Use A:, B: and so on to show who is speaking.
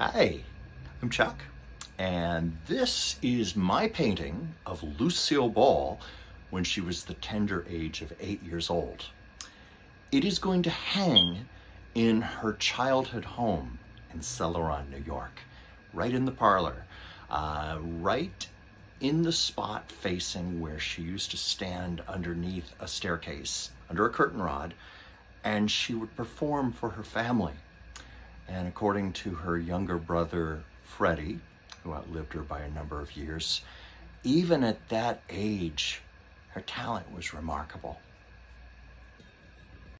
A: Hi, I'm Chuck, and this is my painting of Lucille Ball when she was the tender age of eight years old. It is going to hang in her childhood home in Celeron, New York, right in the parlor, uh, right in the spot facing where she used to stand underneath a staircase, under a curtain rod, and she would perform for her family. And according to her younger brother, Freddie, who outlived her by a number of years, even at that age, her talent was remarkable.